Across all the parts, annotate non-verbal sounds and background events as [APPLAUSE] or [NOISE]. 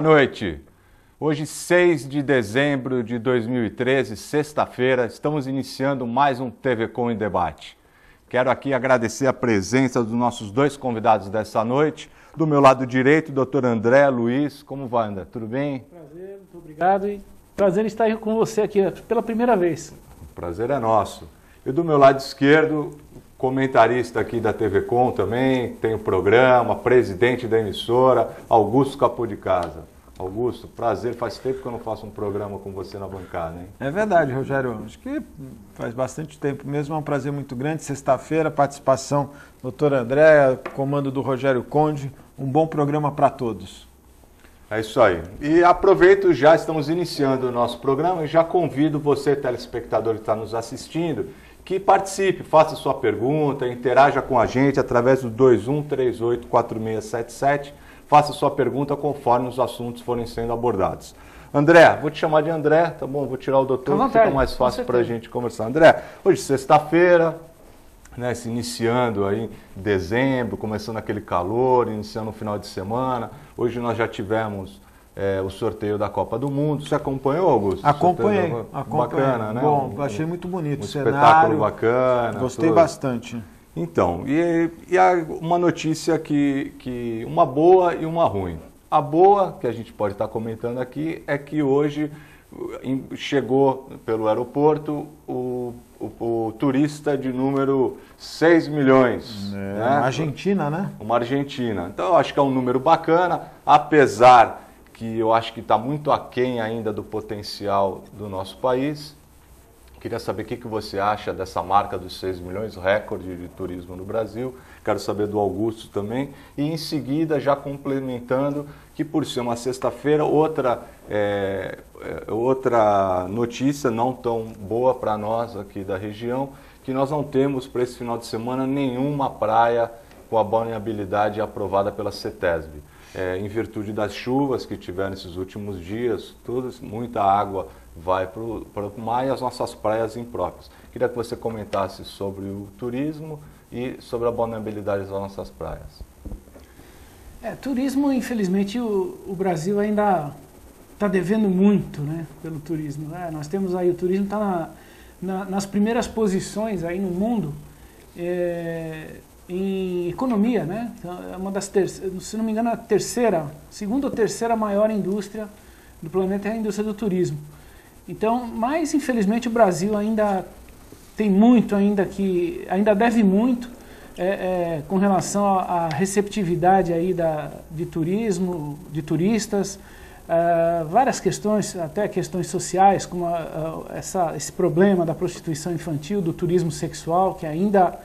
boa noite. Hoje, 6 de dezembro de 2013, sexta-feira, estamos iniciando mais um TV Com em Debate. Quero aqui agradecer a presença dos nossos dois convidados dessa noite. Do meu lado direito, doutor André Luiz. Como vai, André? Tudo bem? Prazer, muito obrigado. E prazer estar com você aqui pela primeira vez. O prazer é nosso. E do meu lado esquerdo, comentarista aqui da TV Com também, tem o programa, presidente da emissora, Augusto Capô de Casa. Augusto, prazer, faz tempo que eu não faço um programa com você na bancada, hein? É verdade, Rogério. Acho que faz bastante tempo mesmo, é um prazer muito grande. Sexta-feira, participação do doutor André, comando do Rogério Conde. Um bom programa para todos. É isso aí. E aproveito, já estamos iniciando o nosso programa e já convido você, telespectador que está nos assistindo, que participe, faça sua pergunta, interaja com a gente através do 21384677. Faça sua pergunta conforme os assuntos forem sendo abordados. André, vou te chamar de André, tá bom? Vou tirar o doutor, que fica mais fácil para a gente conversar. André, hoje sexta-feira, né, se iniciando aí em dezembro, começando aquele calor, iniciando o final de semana. Hoje nós já tivemos é, o sorteio da Copa do Mundo. Você acompanhou, Augusto? Acompanhei. Da... acompanhei. Bacana, né? Bom, achei muito bonito um o cenário. espetáculo bacana. Gostei tudo. bastante. Então, e, e uma notícia que, que. Uma boa e uma ruim. A boa, que a gente pode estar comentando aqui, é que hoje chegou pelo aeroporto o, o, o turista de número 6 milhões. É, né? Uma Argentina, né? Uma Argentina. Então, eu acho que é um número bacana, apesar que eu acho que está muito aquém ainda do potencial do nosso país. Queria saber o que, que você acha dessa marca dos 6 milhões, recorde de turismo no Brasil. Quero saber do Augusto também. E em seguida, já complementando, que por ser uma sexta-feira, outra, é, outra notícia não tão boa para nós aqui da região, que nós não temos para esse final de semana nenhuma praia com a balneabilidade aprovada pela CETESB. É, em virtude das chuvas que tiveram nesses últimos dias, todas, muita água vai para o mar e as nossas praias impróprias. Queria que você comentasse sobre o turismo e sobre a vulnerabilidade das nossas praias. É, turismo, infelizmente, o, o Brasil ainda está devendo muito né, pelo turismo. É, nós temos aí, o turismo está na, na, nas primeiras posições aí no mundo é, em economia, né? Então, é uma das, ter, se não me engano, a terceira, segunda ou terceira maior indústria do planeta é a indústria do turismo. Então, mas infelizmente o Brasil ainda tem muito ainda que ainda deve muito é, é, com relação à receptividade aí da, de turismo, de turistas, uh, várias questões, até questões sociais, como a, a, essa, esse problema da prostituição infantil, do turismo sexual, que ainda,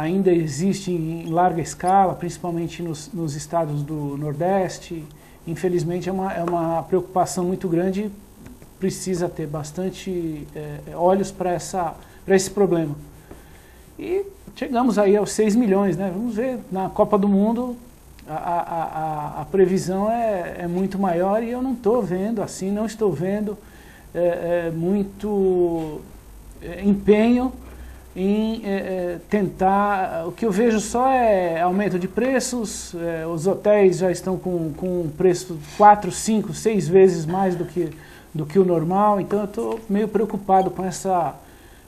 ainda existe em, larga escala, principalmente nos, nos, estados do Nordeste. Infelizmente é uma, é uma preocupação muito grande precisa ter bastante é, olhos para esse problema. E chegamos aí aos 6 milhões, né? Vamos ver, na Copa do Mundo a, a, a, a previsão é, é, muito maior e eu não estou vendo assim, não estou vendo é, é muito é, empenho em é, tentar. O que eu vejo só é aumento de preços, os hotéis já estão com, com um preço 4, 5, 6 vezes mais do que do que o normal. Então eu estou meio preocupado com essa,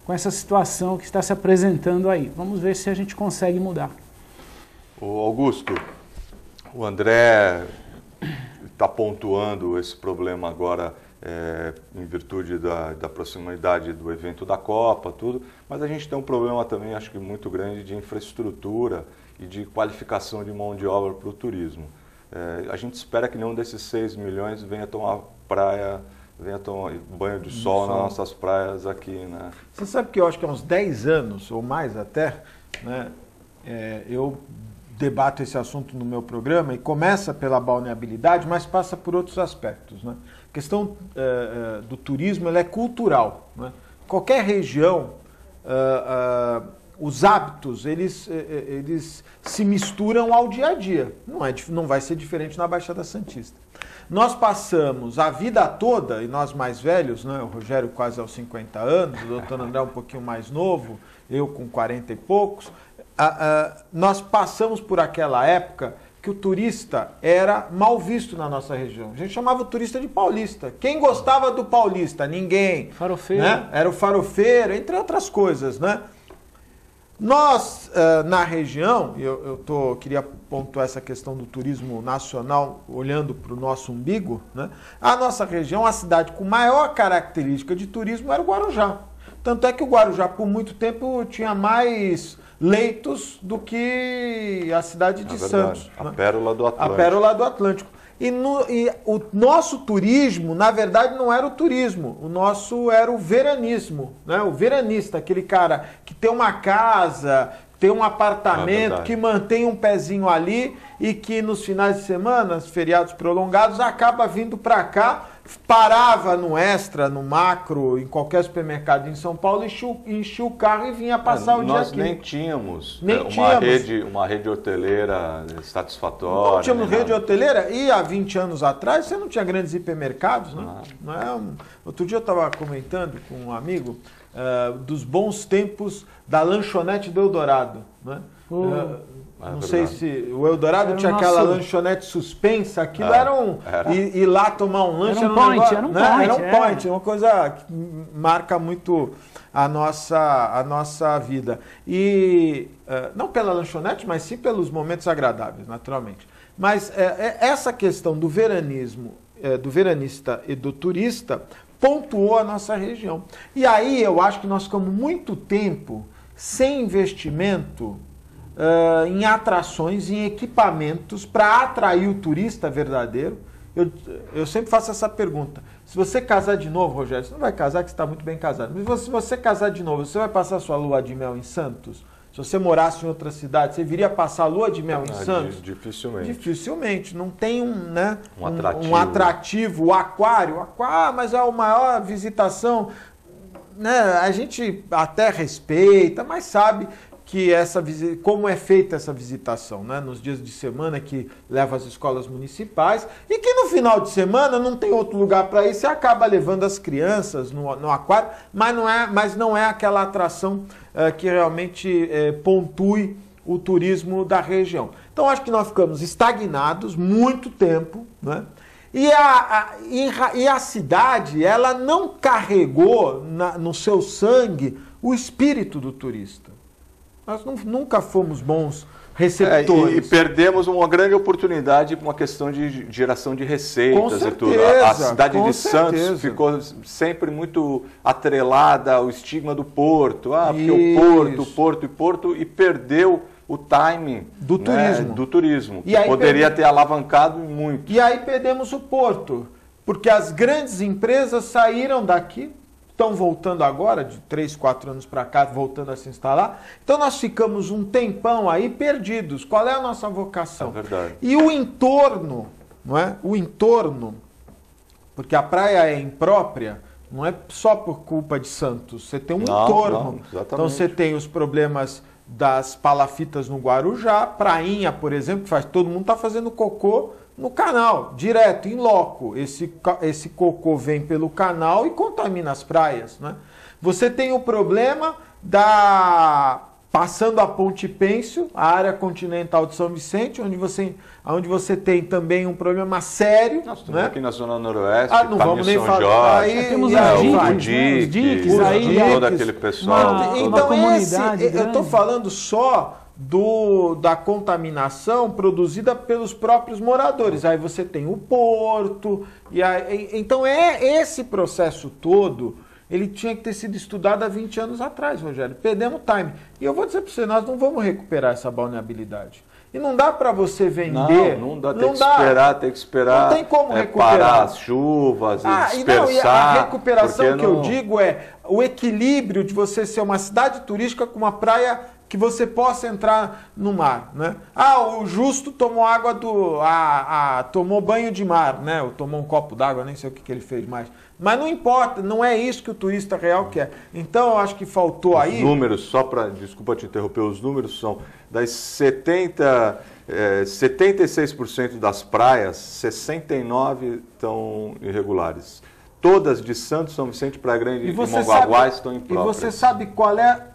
com essa situação que está se apresentando aí. Vamos ver se a gente consegue mudar. O Augusto, o André está pontuando esse problema agora é, em virtude da, da, proximidade do evento da Copa, tudo, mas a gente tem um problema também, acho que muito grande, de infraestrutura e de qualificação de mão de obra para o turismo. É, a gente espera que nenhum desses 6 milhões venha tomar praia venha tomar banho de sol, nas nossas praias aqui, né? Você sabe que eu acho que há uns 10 anos, ou mais até, né, é, eu debato esse assunto no meu programa e começa pela balneabilidade, mas passa por outros aspectos. Né? A questão é, é, do turismo é cultural. Né? Qualquer região, é, os hábitos, eles, eles se misturam ao dia a dia. Não, é, não vai ser diferente na Baixada Santista. Nós passamos a vida toda, e nós mais velhos, né, o Rogério quase aos 50 anos, o doutor André um pouquinho mais novo, eu com 40 e poucos, nós passamos por aquela época que o turista era mal visto na nossa região. A gente chamava o turista de paulista. Quem gostava do paulista? Ninguém. Farofeiro. Né? Era o farofeiro, entre outras coisas, né? Nós, uh, na região, eu, eu tô, queria pontuar essa questão do turismo nacional, olhando para o nosso umbigo, né? a nossa região, a cidade com maior característica de turismo era o Guarujá. Tanto é que o Guarujá, por muito tempo, tinha mais leitos do que a cidade de é Santos. A né? pérola do Atlântico. A pérola do Atlântico. E, no, e, o nosso turismo, na verdade, não era o turismo. O nosso era o veranismo. Né? O veranista, aquele cara que tem uma casa, tem um apartamento, é que mantém um pezinho ali e que nos finais de semana, feriados prolongados, acaba vindo para cá parava no Extra, no Macro, em qualquer supermercado em São Paulo, enchia, enchia o carro e vinha passar é, o dia aqui. Nós nem tínhamos, nem é, uma, tínhamos. Rede, uma rede hoteleira satisfatória. Não tínhamos rede nada. hoteleira e há 20 anos atrás você não tinha grandes hipermercados. Né? Não é um... Outro dia eu estava comentando com um amigo uh, dos bons tempos da lanchonete do Eldorado. Né? Uh, é não sei se o Eldorado era tinha nosso... aquela lanchonete suspensa, aquilo é, era um. Era. E, e, lá tomar um lanche era um, era um point, negócio, era um né? point. Era um é. point, uma coisa que marca muito a nossa, a nossa vida. E uh, não pela lanchonete, mas sim pelos momentos agradáveis, naturalmente. Mas uh, essa questão do veranismo, do veranista e do turista, pontuou a nossa região. E aí eu acho que nós ficamos muito tempo sem investimento uh, em atrações, em equipamentos para atrair o turista verdadeiro. Eu, eu sempre faço essa pergunta. Se você casar de novo, Rogério, você não vai casar que você está muito bem casado. Mas se você casar de novo, você vai passar sua lua de mel em Santos? Se você morasse em outra cidade, você viria passar a lua de mel em ah, Santos? Dificilmente. Dificilmente. Não tem um, né, um, atrativo. um, um atrativo. O aquário. Aquário, ah, mas é a maior visitação. Né, a gente até respeita, mas sabe que essa como é feita essa visitação, né? Nos dias de semana que leva as escolas municipais e que no final de semana não tem outro lugar para ir, você acaba levando as crianças no, no, aquário, mas não é, mas não é aquela atração uh, que realmente uh, pontue o turismo da região. Então acho que nós ficamos estagnados muito tempo, né? E a, a, e a cidade, ela não carregou na, no seu sangue o espírito do turista. Nós não, nunca fomos bons receptores. É, e, e, perdemos uma grande oportunidade com uma questão de geração de receitas certeza, e tudo. A, a cidade de certeza. Santos ficou sempre muito atrelada ao estigma do porto. Ah, porque o porto, porto e porto, e perdeu o timing do né, turismo. Do turismo. E poderia ter alavancado muito. E aí perdemos o porto, porque as grandes empresas saíram daqui estão voltando agora, de 3, 4 anos para cá, voltando a se instalar. Então nós ficamos um tempão aí perdidos. Qual é a nossa vocação? É verdade. E o entorno, não é? O entorno, porque a praia é imprópria, não é só por culpa de Santos. Você tem um não, entorno. Não, então você tem os problemas das palafitas no Guarujá, prainha, por exemplo, que faz todo mundo está fazendo cocô no canal, direto, em loco. Esse, esse cocô vem pelo canal e contamina as praias. Né? Você tem o problema da. Passando a Ponte Pêncio, a área continental de São Vicente, onde você, onde você tem também um problema sério. Nós estamos né? aqui na Zona Noroeste, ah, não vamos nem São falar. Jorge, aí, temos é, o diques, diques, aí, todo aquele pessoal. Uma, então, uma esse, eu estou falando só do, da contaminação produzida pelos próprios moradores. Aí você tem o porto, e aí, então é esse processo todo. Ele tinha que ter sido estudado há 20 anos atrás, Rogério. Perdemos time. E eu vou dizer para você, nós não vamos recuperar essa balneabilidade. E não dá para você vender. Não, não dá, tem não que dá. esperar, tem que esperar. Não tem como é, recuperar. Parar as chuvas, ah, dispersar. E não, e a recuperação que não... eu digo é o equilíbrio de você ser uma cidade turística com uma praia que você possa entrar no mar, né? Ah, o Justo tomou água do, a, a tomou banho de mar, né? Ou tomou um copo d'água, nem sei o que, que ele fez mais. Mas não importa, não é isso que o turista real quer. Então, eu acho que faltou os aí. Os números, só para, desculpa te interromper, os números são das 70, é, 76% das praias, 69 estão irregulares. Todas de Santos, São Vicente, Praia Grande e, e Mongaguá estão impróprias. E você sabe qual é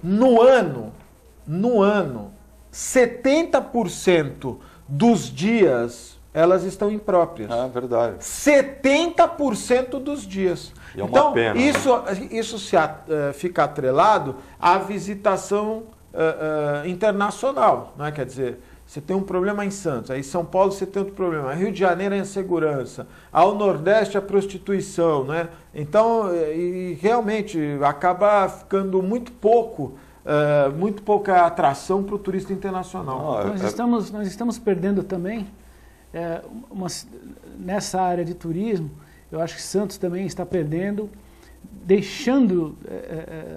no ano no ano, 70% dos dias, elas estão impróprias. É verdade. 70% dos dias. E é uma então, pena, né? isso, isso se, eh, fica atrelado à visitação eh, eh, internacional. Não é? Quer dizer, você tem um problema em Santos, aí em São Paulo você tem outro problema, Rio de Janeiro é a insegurança, ao Nordeste a prostituição. Né? Então, e realmente acaba ficando muito pouco, eh, muito pouca atração para o turista internacional. Não, é- Nós é- estamos, nós estamos perdendo também, é, uma- nessa área de turismo, eu acho que Santos também está perdendo, deixando é,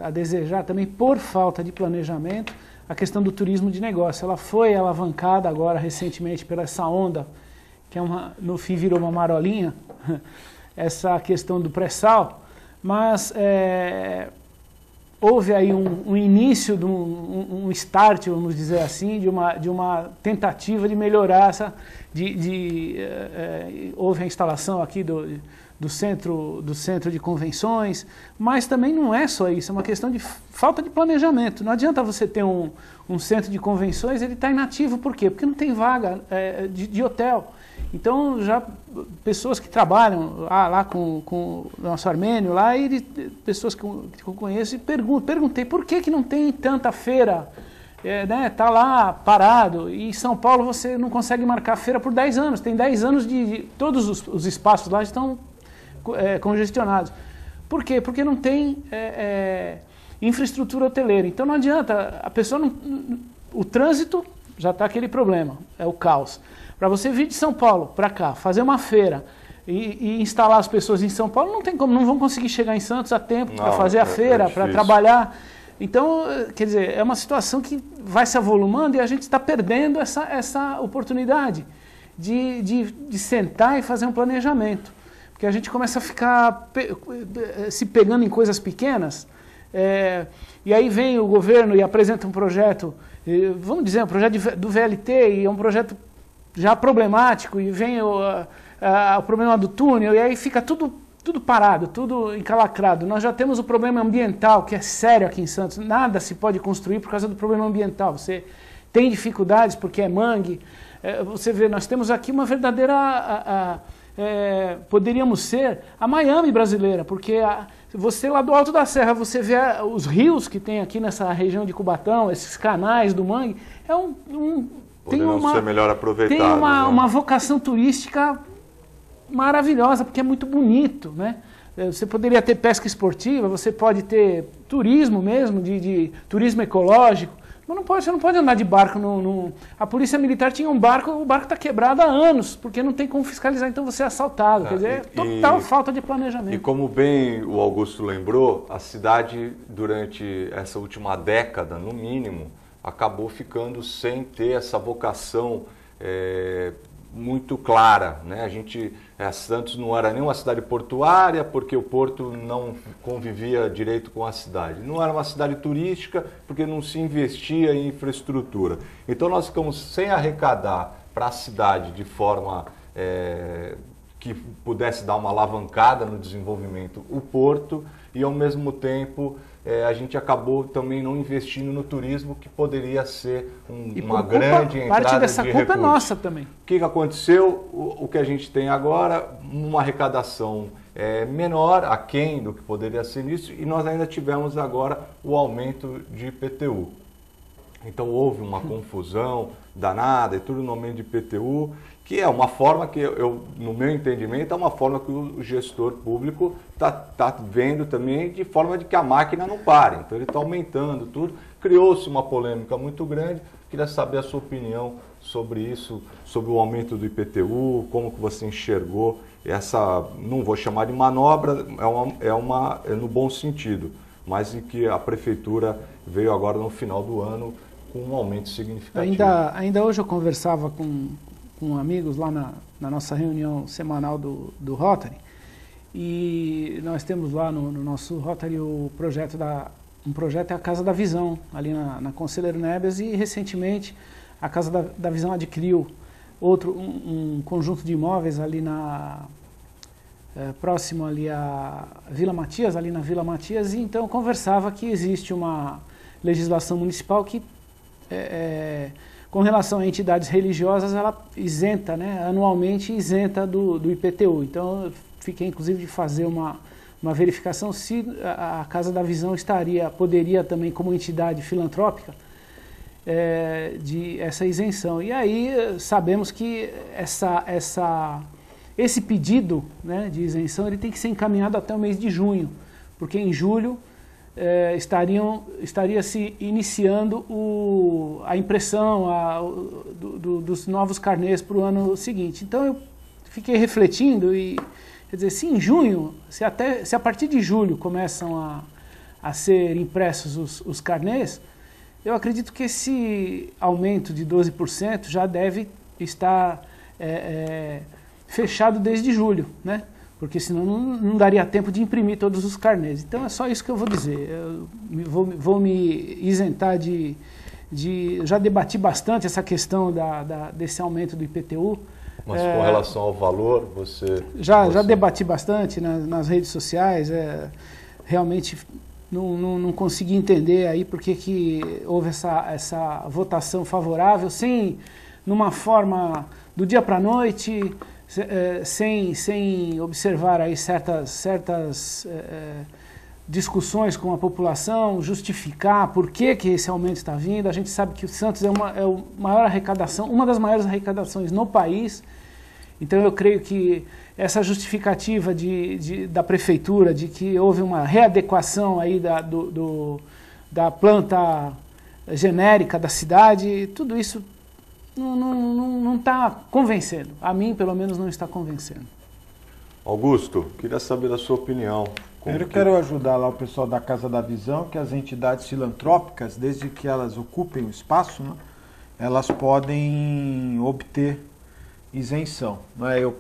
é, a desejar também por falta de planejamento a questão do turismo de negócio. Ela foi alavancada agora recentemente pela essa onda, que é uma, no fim virou uma marolinha, [LAUGHS] essa questão do pré-sal, mas é, houve aí um, um início, de um, um- start, vamos dizer assim, de uma, de uma tentativa de melhorar essa. De, de, eh, houve a instalação aqui do, do, centro, do centro de convenções, mas também não é só isso, é uma questão de falta de planejamento. Não adianta você ter um, um centro de convenções, ele está inativo, por quê? Porque não tem vaga eh, de, de hotel. Então, já pessoas que trabalham lá, lá com, com o nosso armênio, lá, e pessoas que eu, que eu conheço, e pergun perguntei por que, que não tem tanta feira, é, né, tá lá parado, e em São Paulo você não consegue marcar feira por 10 anos, tem 10 anos de, de- todos os, os espaços lá estão é, congestionados. Por quê? Porque não tem é, infraestrutura hoteleira. Então não adianta, a pessoa não, o trânsito já está aquele problema, é o caos. Para você vir de São Paulo para cá, fazer uma feira e, e instalar as pessoas em São Paulo, não tem como, não vão conseguir chegar em Santos a tempo para fazer a é- é feira, para difícil. trabalhar. Então, quer dizer, é uma situação que vai se avolumando e a gente está perdendo essa, essa oportunidade de, de, de sentar e fazer um planejamento. Porque a gente começa a ficar pe- eh, se pegando em coisas pequenas, eh, e aí vem o governo e apresenta um projeto, vamos dizer, um projeto de do VLT, e é um projeto já problemático, e vem o, a- a- o problema do túnel, e aí fica tudo, tudo parado, tudo encalacrado. Nós já temos o problema ambiental, que é sério aqui em Santos. Nada se pode construir por causa do problema ambiental. Você tem dificuldades porque é mangue. É, você vê, nós temos aqui uma verdadeira. a- a- é, poderíamos ser a Miami brasileira, porque a- você lá do alto da serra, você vê os rios que tem aqui nessa região de Cubatão, esses canais do mangue, é um. um tem uma, ser melhor tem uma, né? uma vocação turística maravilhosa, porque é muito bonito, né? Eh, Você poderia ter pesca esportiva, você pode ter turismo mesmo, de, de turismo ecológico, não pode, você não pode andar de barco. No, no- A polícia militar tinha um barco, o barco está quebrado há anos, porque não tem como fiscalizar, então você é assaltado. Ah, Quer dizer, é e- total e- falta de E planejamento. como bem o Augusto lembrou, a cidade, durante essa última década, no mínimo, acabou ficando sem ter essa vocação eh, muito clara. Né? A gente, eh, Santos não era nem uma cidade portuária, porque o porto não convivia direito com a cidade. Não era uma cidade turística, porque não se investia em infraestrutura. Então nós ficamos sem arrecadar para a cidade de forma eh, que pudesse dar uma alavancada no desenvolvimento o porto e ao mesmo tempo eh, a gente acabou também não investindo no turismo que poderia ser um- uma culpa- grande entrada parte dessa de culpa é recursos. nossa também. O que, que aconteceu? O, o que a gente tem agora, uma arrecadação eh, menor, aquém do que poderia ser nisso, e nós ainda tivemos agora o aumento de IPTU. Então houve uma confusão danada e tudo no aumento de IPTU, que é uma forma que eu, no meu entendimento, é uma forma que o gestor público está tá vendo também de forma de que a máquina não pare. Então ele está aumentando tudo. Criou-se uma polêmica muito grande. Queria saber a sua opinião sobre isso, sobre o aumento do IPTU, como que você enxergou essa, não vou chamar de manobra, é, uma, é, uma, é no bom sentido, mas em que a prefeitura veio agora no final do ano com um aumento significativo. Ainda, ainda hoje eu conversava com, com amigos lá na, na nossa reunião semanal do, do Rotary. E nós temos lá no, no nosso Rotary o projeto da um projeto é a Casa da Visão ali na, na Conselheiro Neves e recentemente a Casa da, da Visão adquiriu outro um, um conjunto de imóveis ali na é, próximo ali a Vila Matias ali na Vila Matias e então conversava que existe uma legislação municipal que é, é, Com relação a entidades religiosas, ela isenta, né, anualmente isenta do, do IPTU. Então, eu fiquei inclusive de fazer uma, uma verificação se a, Casa da Visão estaria, poderia também, como entidade filantrópica, é, de essa isenção. E aí sabemos que essa, essa, esse pedido né, de isenção ele tem que ser encaminhado até o mês de junho, porque em julho é, estariam, estaria se iniciando o, a impressão a, do, do, dos novos carnês para o ano seguinte. Então eu fiquei refletindo e, quer dizer, se em junho, se, até, se a partir de julho começam a, a ser impressos os, os carnês, eu acredito que esse aumento de 12% já deve estar é, é, fechado desde julho, né? Porque senão não, não, daria tempo de imprimir todos os carnês. Então é só isso que eu vou dizer. Eu vou, vou me isentar de, de. Já debati bastante essa questão da, da desse aumento do IPTU. Mas é, com relação ao valor, você. Já, você... já debati bastante nas, nas redes sociais. É, realmente não, não, não, consegui entender aí porque que houve essa, essa votação favorável, sem, numa forma do dia para a noite, sem, sem observar aí certas, certas é, discussões com a população, justificar por que, que esse aumento está vindo. A gente sabe que o Santos é uma é a maior arrecadação, uma das maiores arrecadações no país. Então eu creio que essa justificativa de, de, da prefeitura de que houve uma readequação aí da, do, do, da planta genérica da cidade, tudo isso não está convencendo. A mim, pelo menos, não está convencendo. Augusto, queria saber da sua opinião. Eu que... quero ajudar lá o pessoal da Casa da Visão, que as entidades filantrópicas, desde que elas ocupem o espaço, né, elas podem obter isenção. Né? Eu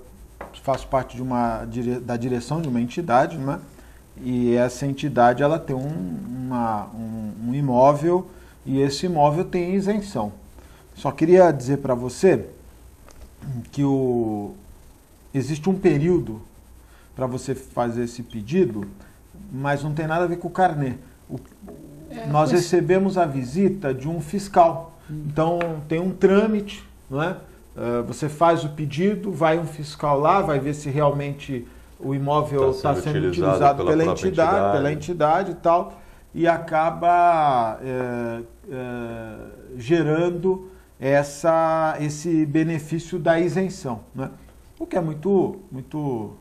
faço parte de uma, da direção de uma entidade, né? e essa entidade ela tem um, uma, um, um imóvel e esse imóvel tem isenção. Só queria dizer para você que o, existe um período para você fazer esse pedido, mas não tem nada a ver com o carnê. O, é, nós pois... recebemos a visita de um fiscal. Hum. Então tem um trâmite, não é? Uh, você faz o pedido, vai um fiscal lá, vai ver se realmente o imóvel está sendo, tá sendo, utilizado, pela, pela entidade, entidade, pela entidade e tal, e acaba é, é, gerando essa, esse benefício da isenção. Né? O que é muito, muito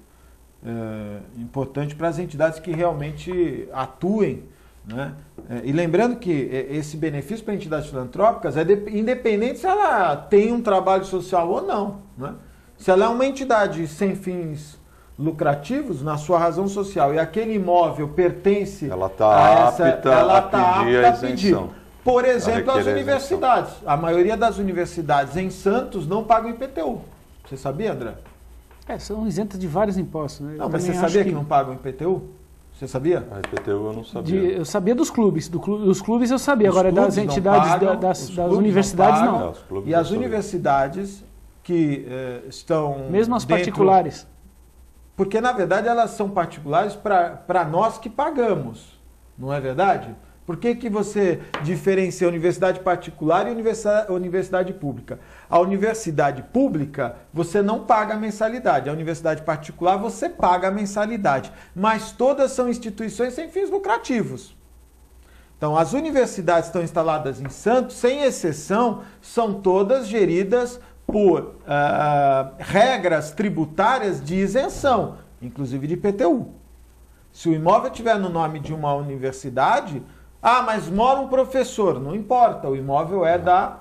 é, importante para as entidades que realmente atuem. Né? É, e lembrando que esse benefício para entidades filantrópicas é de, independente se ela tem um trabalho social ou não. Né? Se ela é uma entidade sem fins lucrativos na sua razão social e aquele imóvel pertence ela tá a essa, apta ela a tá pedir apta a, a pedir. Por exemplo, as universidades. A maioria das universidades em Santos não pagam IPTU. Você sabia, André? É, são isentas de vários impostos. Né? Não, mas você sabia que... que... não pagam IPTU? Você sabia? A IPTU eu não sabia. De, eu sabia dos clubes. Do clube, dos clubes eu sabia. Os Agora, das entidades, pagam, da, das, das universidades, não. não. não e as universidades que eh, estão. Mesmo as dentro... particulares. Porque, na verdade, elas são particulares para nós que pagamos. Não é verdade? Por que, que você diferencia universidade particular e universidade, pública? A universidade pública você não paga mensalidade, a universidade particular você paga a mensalidade, mas todas são instituições sem fins lucrativos. Então, as universidades estão instaladas em Santos, sem exceção, são todas geridas por uh, regras tributárias de isenção, inclusive de IPTU. Se o imóvel estiver no nome de uma universidade, ah, mas mora um professor. Não importa, o imóvel é da,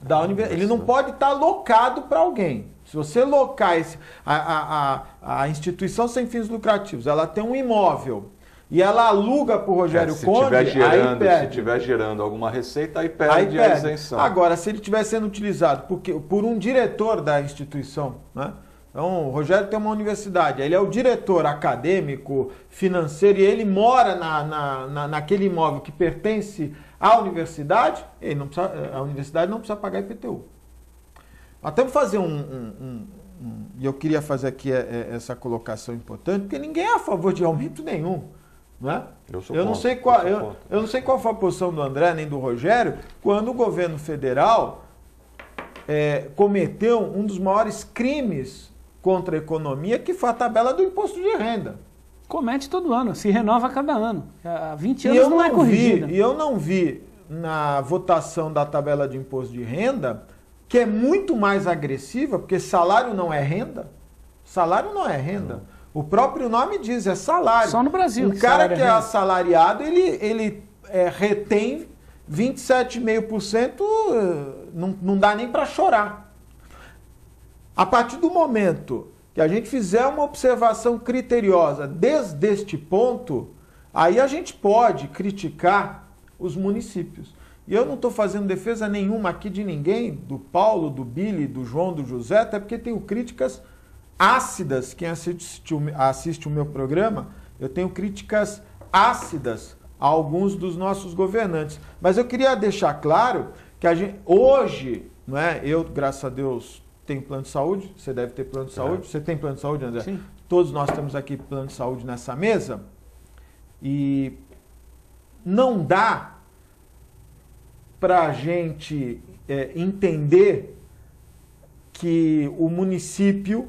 da universidade. Ele não pode estar locado para alguém. Se você locar esse, a, a, a, instituição sem fins lucrativos, ela tem um imóvel e ela aluga para o Rogério é, se Conde, tiver gerando, aí perde. Se estiver gerando alguma receita, aí perde, aí perde. a isenção. Agora, se ele estiver sendo utilizado por, por um diretor da instituição, né? Então, o Rogério tem uma universidade, ele é o diretor acadêmico, financeiro, e ele mora na, na, na, naquele imóvel que pertence à universidade, ele não precisa, a universidade não precisa pagar IPTU. Até vou fazer um, um, um, E eu queria fazer aqui é, é, essa colocação importante, porque ninguém é a favor de aumento nenhum. Não é? Eu, sou eu, não sei qual, eu, eu, eu não sei qual foi a posição do André nem do Rogério quando o governo federal é, cometeu um dos maiores crimes contra a economia, que foi a tabela do imposto de renda. Comete todo ano, se renova a cada ano. Há 20 E anos eu não, é não corrigida. e eu não vi na votação da tabela de imposto de renda, que é muito mais agressiva, porque salário não é renda. Salário não é renda. O próprio nome diz, é salário. Só no Brasil O cara que é é assalariado, ele, ele é, retém 27,5%, eh, não, não dá nem para chorar. A partir do momento que a gente fizer uma observação criteriosa desde este ponto, aí a gente pode criticar os municípios. E eu não estou fazendo defesa nenhuma aqui de ninguém, do Paulo, do Billy, do João, do José, até porque tenho críticas ácidas. Quem assiste assiste o meu programa, eu tenho críticas ácidas a alguns dos nossos governantes. Mas eu queria deixar claro que a gente, hoje, não é? eu, graças a Deus, tenho plano de saúde, você deve ter plano de saúde. Você tem plano de saúde, André? Sim. Todos nós temos aqui plano de saúde nessa mesa. E não dá para a gente é, entender que o município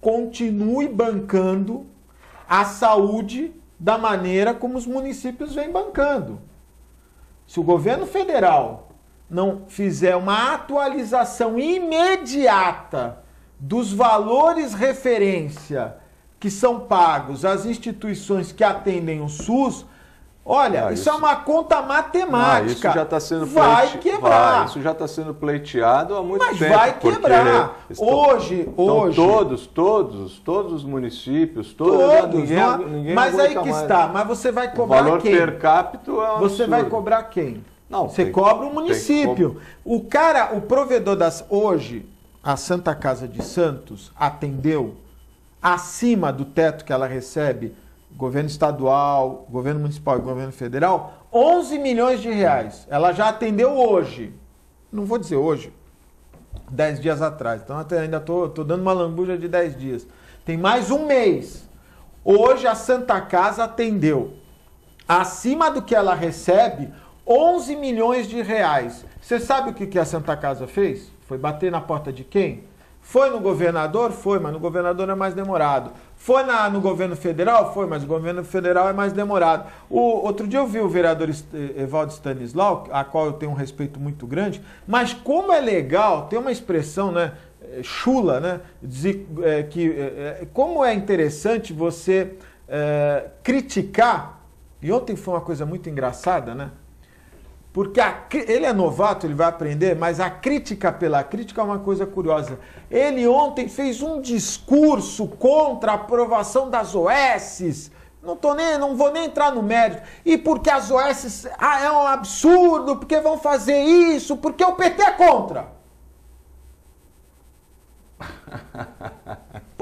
continue bancando a saúde da maneira como os municípios vêm bancando. Se o governo federal não fizer uma atualização imediata dos valores referência que são pagos às instituições que atendem o SUS, olha, Ah, isso, isso- é uma conta matemática. Ah, isso já está sendo vai pleite- quebrar. vai, isso já está sendo pleiteado há muito Mas tempo. vai porque quebrar. estão- Hoje, estão hoje- todos, todos, todos os municípios, todos, Todos, ninguém, não- ninguém mas aí que mais. está. Mas você vai O cobrar valor quem? per capita é um Você vai absurdo. cobrar quem? Não, Você cobra o município. O cara, o provedor das. Hoje, a Santa Casa de Santos atendeu acima do teto que ela recebe, governo estadual, governo municipal e governo federal, 11 milhões de reais. Ela já atendeu hoje. Não vou dizer hoje, 10 dias atrás. Então até ainda estou tô, tô dando uma lambuja de 10 dias. Tem mais um mês. Hoje a Santa Casa atendeu acima do que ela recebe 11 milhões de reais. Você sabe o que a Santa Casa fez? Foi bater na porta de quem? Foi no governador? Foi, mas no governador é mais demorado. Foi na- no governo federal? Foi, mas o governo federal é mais demorado. O, outro dia eu vi o vereador Est- Evaldo Stanislau, a qual eu tenho um respeito muito grande, mas como é legal, tem uma expressão, né? eh, Chula, né? Dizer, eh, que, eh, eh, como é interessante você eh, criticar, e ontem foi uma coisa muito engraçada, né? Porque a ele é novato, ele vai aprender, mas a crítica pela crítica é uma coisa curiosa. Ele ontem fez um discurso contra a aprovação das OS. Não, tô nem, não vou nem entrar no mérito. E porque as OS ah, é um absurdo, porque vão fazer isso, porque o PT é contra. [LAUGHS]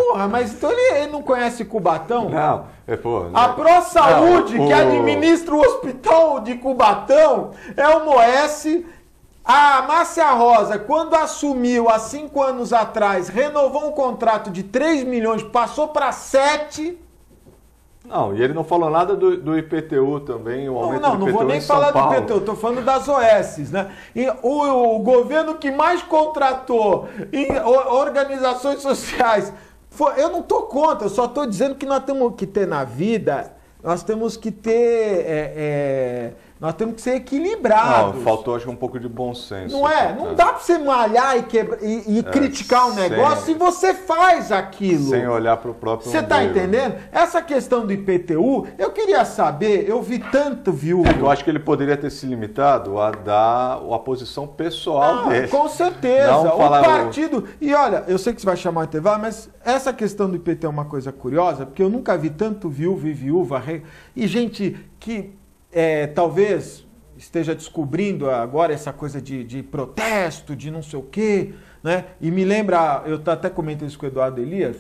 Porra, mas então ele, ele não conhece Cubatão? Não, é, pô, A Pro Saúde, Não, que administra o hospital de Cubatão, é o Moes. A Márcia Rosa, quando assumiu há cinco anos atrás, renovou um contrato de 3 milhões, passou para 7. Não, e ele não falou nada do, do IPTU também, o Não, aumento não, do não IPTU vou nem falar do Paulo. Eu tô falando das OS, né? E o, o governo que mais contratou organizações sociais, eu não tô contra, eu só tô dizendo que nós temos que ter na vida, nós temos que ter, é, é, nós temos que ser equilibrados. Não, faltou acho que um pouco de bom senso. Não é? Não dá pra você malhar e, quebra, e, e criticar o É, sem- negócio se você faz aquilo. Sem olhar para o próprio Você tá umbigo. entendendo? Essa questão do IPTU, eu queria saber, eu vi tanto viúvo. É eu acho que ele poderia ter se limitado a dar a posição pessoal Ah, dele. com certeza. Não o falar o- partido. E olha, eu sei que você vai chamar o intervalo, mas essa questão do IPT é uma coisa curiosa, porque eu nunca vi tanto viúvo e viúva e gente que é, talvez esteja descobrindo agora essa coisa de, de protesto, de não sei o quê, né? E me lembra, eu até comentei isso com o Eduardo Elias.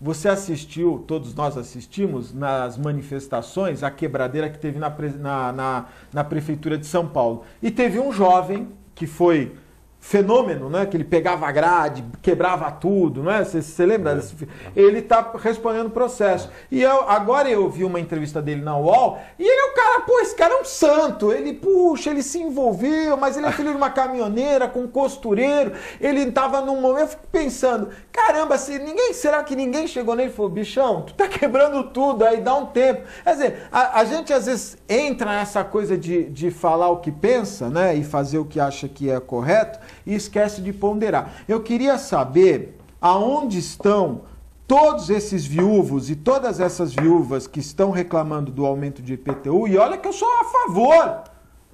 Você assistiu, todos nós assistimos, nas manifestações, a quebradeira que teve na, na, na, na Prefeitura de São Paulo. E teve um jovem que foi fenômeno, né? Que ele pegava a grade, quebrava tudo, não é? Você lembra? Desse... Ele está respondendo o processo. E eu, agora eu vi uma entrevista dele na UOL e ele é o cara, pô, esse cara é um santo. Ele, puxa, ele se envolveu, mas ele é filho de uma caminhoneira com um costureiro. Ele estava num momento, eu fico pensando, caramba, se ninguém, será que ninguém chegou nele e falou, bichão, tu tá [LAUGHS] quebrando tudo, aí dá um tempo. Quer dizer, a, a gente às vezes entra nessa coisa de, de falar o que pensa, né? E fazer o que acha que é correto e esquece de ponderar. Eu queria saber aonde estão todos esses viúvos e todas essas viúvas que estão reclamando do aumento de IPTU, e olha que eu sou a favor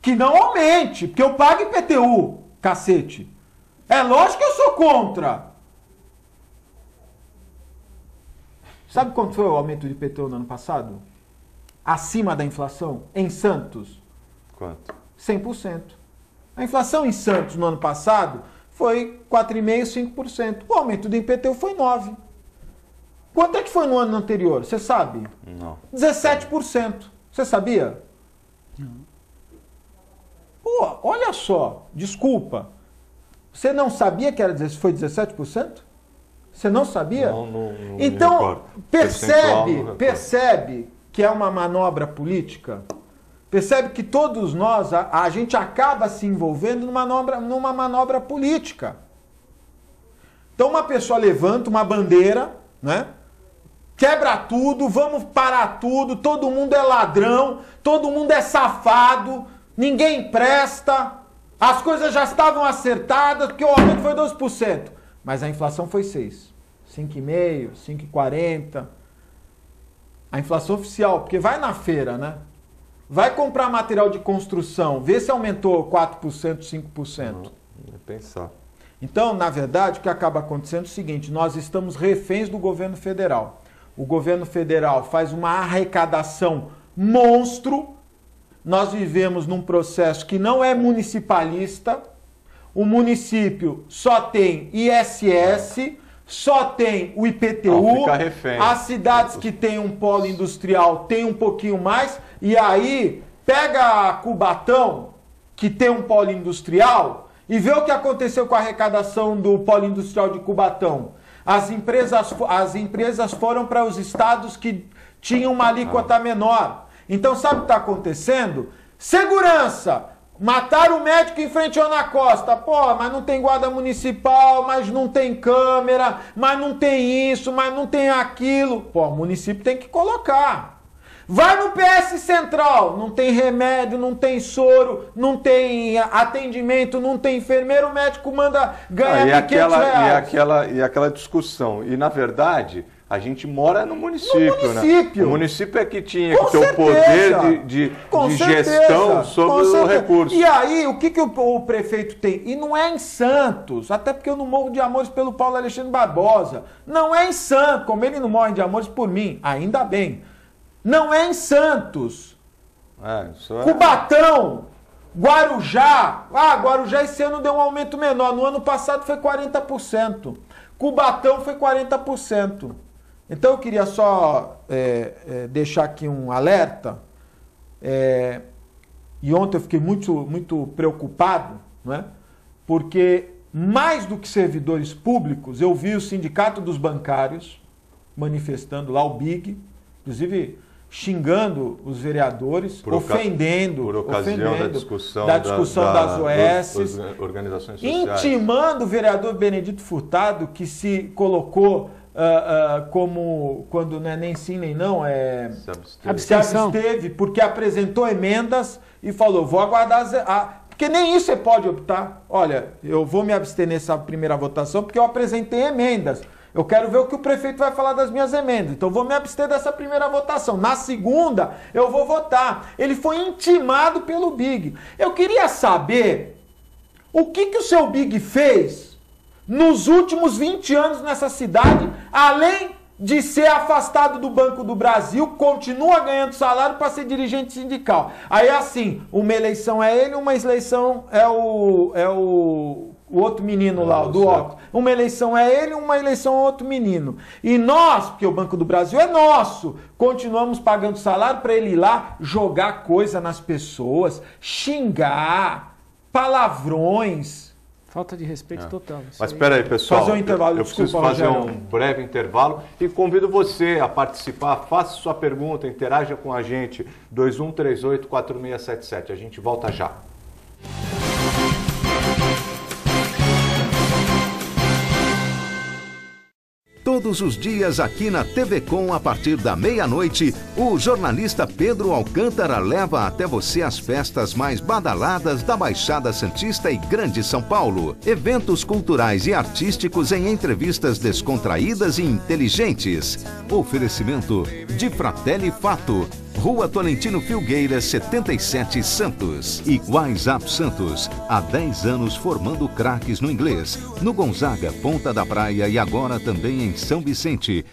que não aumente, porque eu pago IPTU, cacete. É lógico que eu sou contra. Sabe quanto foi o aumento de IPTU no ano passado? Acima da inflação? Em Santos? Quanto? 100%. A inflação em Santos no ano passado foi 4,5%, 5%. O aumento do IPTU foi 9%. Quanto é que foi no ano anterior? Você sabe? Não. 17%. Você sabia? Não. Pô, olha só, desculpa. Você não sabia que era, foi 17%? Você não sabia? Não, não, não então, percebe, percebe que é uma manobra política? Percebe que todos nós, a, a gente acaba se envolvendo numa manobra, numa manobra política. Então uma pessoa levanta uma bandeira, né? Quebra tudo, vamos parar tudo, todo mundo é ladrão, todo mundo é safado, ninguém presta, as coisas já estavam acertadas, porque o aumento foi 12%, mas a inflação foi 6, 5,5, 5,40. A inflação oficial, porque vai na feira, né? Vai comprar material de construção, vê se aumentou 4%, 5%. Não, pensar. Então, na verdade, o que acaba acontecendo é o seguinte: nós estamos reféns do governo federal. O governo federal faz uma arrecadação monstro. Nós vivemos num processo que não é municipalista. O município só tem ISS, só tem o IPTU. As cidades que têm um polo industrial têm um pouquinho mais. E aí, pega Cubatão, que tem um polo industrial, e vê o que aconteceu com a arrecadação do polo industrial de Cubatão. As empresas, as empresas foram para os estados que tinham uma alíquota menor. Então, sabe o que está acontecendo? Segurança! Mataram o médico em frente ao Ana Costa. Pô, mas não tem guarda municipal, mas não tem câmera, mas não tem isso, mas não tem aquilo. Pô, o município tem que colocar. Vai no PS Central, não tem remédio, não tem soro, não tem atendimento, não tem enfermeiro, o médico manda ganhar ah, e aquela, reais. E aquela, e aquela discussão. E na verdade, a gente mora no município, no município. Né? O município é que tinha Com que ter certeza. o poder de, de, de gestão sobre o recurso. E aí, o que, que o, o, prefeito tem? E não é em Santos, até porque eu não morro de amores pelo Paulo Alexandre Barbosa. Não é em Santos, como ele não morre de amores por mim, ainda bem. Não é em Santos. É, é... Cubatão, Guarujá. Ah, Guarujá esse ano deu um aumento menor. No ano passado foi 40%. Cubatão foi 40%. Então eu queria só é, é, deixar aqui um alerta. É, e ontem eu fiquei muito, muito preocupado, não é? porque mais do que servidores públicos, eu vi o Sindicato dos Bancários manifestando lá, o BIG, inclusive xingando os vereadores, por ofendendo, por ocasião ofendendo, da discussão, da discussão da, das OS, organizações sociais. intimando o vereador Benedito Furtado, que se colocou uh, uh, como, quando não é nem sim nem não, é se se absteve, porque apresentou emendas e falou, vou aguardar... A, porque nem isso você pode optar. Olha, eu vou me abster nessa primeira votação porque eu apresentei emendas. Eu quero ver o que o prefeito vai falar das minhas emendas. Então vou me abster dessa primeira votação. Na segunda, eu vou votar. Ele foi intimado pelo Big. Eu queria saber o que, que o seu Big fez nos últimos 20 anos nessa cidade, além de ser afastado do Banco do Brasil, continua ganhando salário para ser dirigente sindical. Aí assim, uma eleição é ele, uma eleição é o, é o o outro menino lá, o do óculos. Uma eleição é ele, uma eleição é outro menino. E nós, porque o Banco do Brasil é nosso, continuamos pagando salário para ele ir lá jogar coisa nas pessoas, xingar, palavrões. Falta de respeito É. total. Isso Mas espera aí, pessoal. Fazer um intervalo, Eu, eu preciso desculpa, fazer Rogério. um breve intervalo e convido você a participar. Faça sua pergunta, interaja com a gente. 2138-4677. A gente volta já. Todos os dias aqui na TV Com, a partir da meia-noite, o jornalista Pedro Alcântara leva até você as festas mais badaladas da Baixada Santista e Grande São Paulo. Eventos culturais e artísticos em entrevistas descontraídas e inteligentes. Oferecimento de Fratelli Fato. Rua Tolentino Filgueiras, 77 Santos. E WhatsApp Santos. Há 10 anos formando craques no inglês. No Gonzaga, Ponta da Praia e agora também em São Vicente.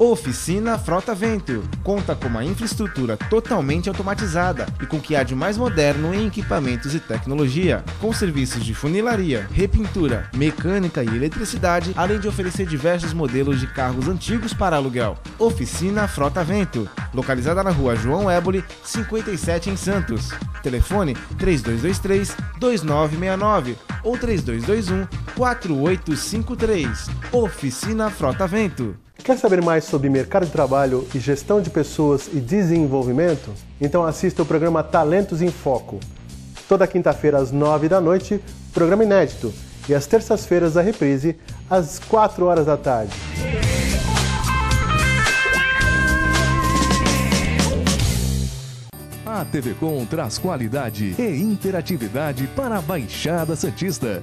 Oficina Frota Vento conta com uma infraestrutura totalmente automatizada e com o que há de mais moderno em equipamentos e tecnologia, com serviços de funilaria, repintura, mecânica e eletricidade, além de oferecer diversos modelos de carros antigos para aluguel. Oficina Frota Vento, localizada na rua João Éboli, 57 em Santos. Telefone 3223 2969 ou 3221 4853. Oficina Frota Vento. Quer saber mais sobre mercado de trabalho e gestão de pessoas e desenvolvimento? Então assista o programa Talentos em Foco. Toda quinta-feira às nove da noite, programa inédito. E às terças-feiras a reprise, às quatro horas da tarde. A TV Com traz qualidade e interatividade para a Baixada Santista.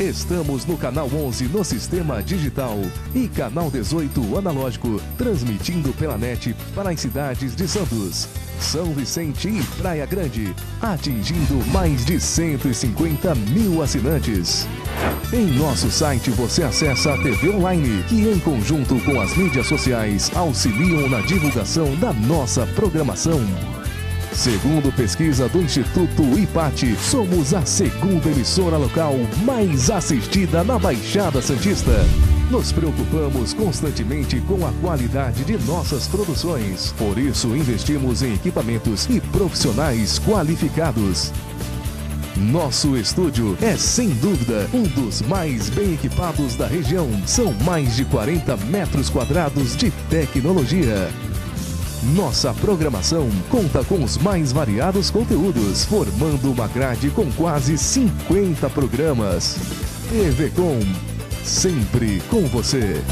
Estamos no canal 11 no sistema digital e canal 18 analógico, transmitindo pela net para as cidades de Santos, São Vicente e Praia Grande, atingindo mais de 150 mil assinantes. Em nosso site você acessa a TV Online, que em conjunto com as mídias sociais auxiliam na divulgação da nossa programação. Segundo pesquisa do Instituto IPAT, somos a segunda emissora local mais assistida na Baixada Santista. Nos preocupamos constantemente com a qualidade de nossas produções. Por isso, investimos em equipamentos e profissionais qualificados. Nosso estúdio é, sem dúvida, um dos mais bem equipados da região. São mais de 40 metros quadrados de tecnologia. Nossa programação conta com os mais variados conteúdos, formando uma grade com quase 50 programas. TV Com, sempre com você.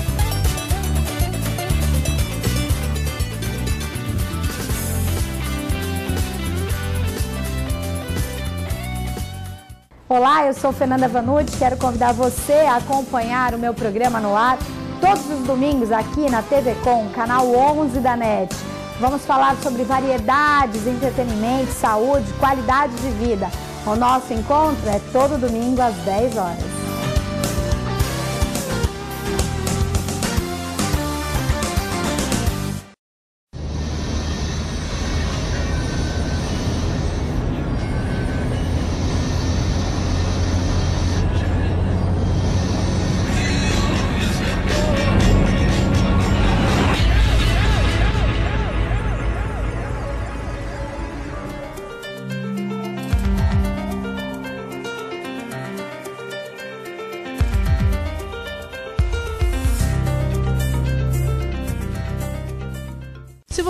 Olá, eu sou Fernanda Vanucci, quero convidar você a acompanhar o meu programa no ar todos os domingos aqui na TV Com, canal 11 da NET. Vamos falar sobre variedades, entretenimento, saúde, qualidade de vida. O nosso encontro é todo domingo às 10 horas.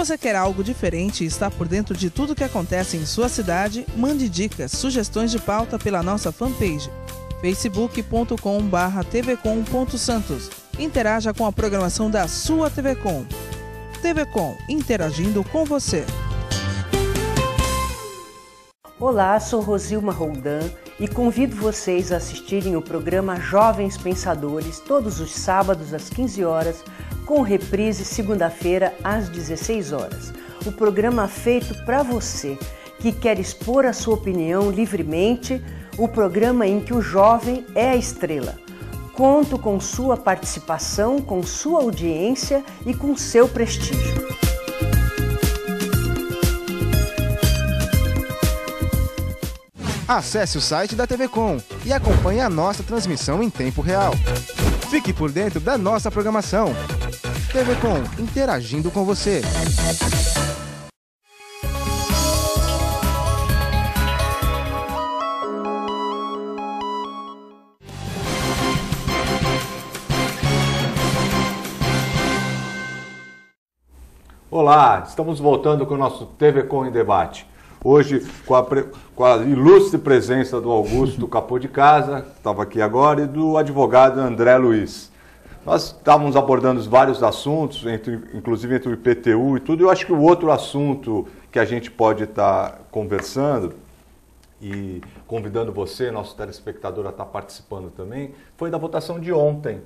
Você quer algo diferente e está por dentro de tudo que acontece em sua cidade, mande dicas, sugestões de pauta pela nossa fanpage facebook.com.br tvcom.santos. Interaja com a programação da sua TV Com. TV Com, interagindo com você. Olá, sou Rosilma Roldan e convido vocês a assistirem o programa Jovens Pensadores todos os sábados às 15 horas, com reprise segunda-feira às 16 horas. O programa feito para você que quer expor a sua opinião livremente, o programa em que o jovem é a estrela. Conto com sua participação, com sua audiência e com seu prestígio. Acesse o site da TV Com e acompanhe a nossa transmissão em tempo real. Fique por dentro da nossa programação. TV Com, interagindo com você. Olá, estamos voltando com o nosso TV Com em Debate. Hoje, com a, com a ilustre presença do Augusto Capô de Casa, que estava aqui agora, e do advogado André Luiz. Nós estávamos abordando vários assuntos, entre, inclusive entre o IPTU e tudo. Eu acho que o outro assunto que a gente pode estar conversando e convidando você, nosso telespectador, a estar participando também, foi da votação de ontem